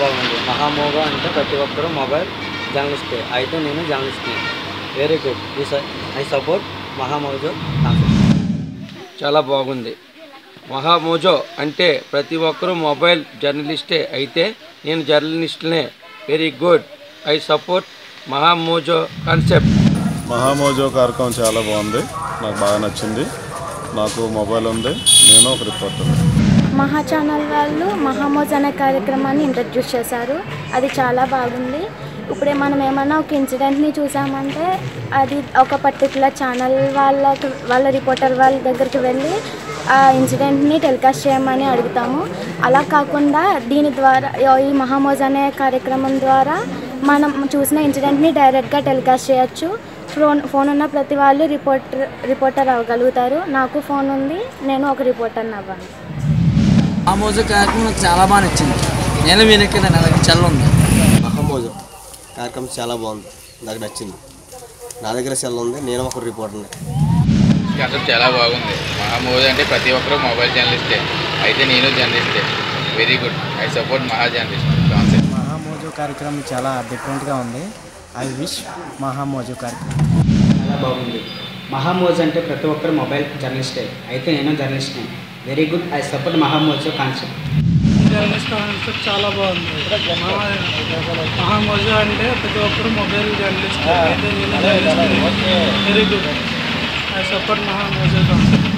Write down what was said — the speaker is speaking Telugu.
బాగుంది. మహామోగ అంటే ప్రతి ఒక్కరూ మొబైల్ జర్నలిస్టే. అయితే నేను జర్నలిస్ట్ని. Very good this I support Mahamojo concept చాలా బాగుంది. మహామోజో అంటే ప్రతి ఒక్కరూ మొబైల్ జర్నలిస్టే. అయితే నేను జర్నలిస్ట్నే. Very good I support Mahamojo concept Mahamojo కార్యక్రమం చాలా బాగుంది. నాకు బాగా నచ్చింది. నాకు మొబైల్ ఉంది. నేను ఒక రిపోర్టర్ మహా ఛానల్ వాళ్ళు మహామోజ్ అనే కార్యక్రమాన్ని ఇంట్రడ్యూస్ చేశారు. అది చాలా బాగుంది. ఇప్పుడే మనం ఏమైనా ఒక ఇన్సిడెంట్ని చూసామంటే అది ఒక పర్టికులర్ ఛానల్ వాళ్ళ వాళ్ళ రిపోర్టర్ వాళ్ళ దగ్గరికి వెళ్ళి ఆ ఇన్సిడెంట్ని టెలికాస్ట్ చేయమని అడుగుతాము. అలా కాకుండా దీని ద్వారా ఈ మహామోజ్ అనే కార్యక్రమం ద్వారా మనం చూసిన ఇన్సిడెంట్ని డైరెక్ట్గా టెలికాస్ట్ చేయొచ్చు. ఫోన్ ఫోన్ ఉన్న ప్రతి వాళ్ళు రిపోర్టర్ రిపోర్టర్ అవ్వగలుగుతారు. నాకు ఫోన్ ఉంది నేను ఒక రిపోర్టర్ని అవ్వాలి. ఆ మోజు కార్యక్రమం నాకు చాలా బాగా నచ్చింది. నేను వినక్కింది నా దగ్గర చల్ల ఉంది. మహమూజు కార్యక్రమం చాలా బాగుంది. నాకు నచ్చింది. నా దగ్గర సెల్ ఉంది నేను ఒక రిపోర్టర్ని. కాన్సెప్ట్ చాలా బాగుంది. మహామోదీ అంటే ప్రతి ఒక్కరూ మొబైల్ జర్నలిస్టే. అయితే నేను జర్నలిస్టే. Very good I support Maha journalist concept Mahamojo కార్యక్రమం చాలా డిఫరెంట్గా ఉంది. ఐ విష్ మహామోజు కార్యక్రమం. చాలా బాగుంది. మహామోజ్ అంటే ప్రతి ఒక్కరు మొబైల్ జర్నలిస్టే. అయితే నేను జర్నలిస్ట్ని. Very good I support Mahamojo concept journalist concept చాలా బాగుంది మహామోజా అంటే ప్రతి ఒక్కరు మొబైల్ జర్నలిస్ట్ అయితే నేను journalist very good I support Mahamojo concept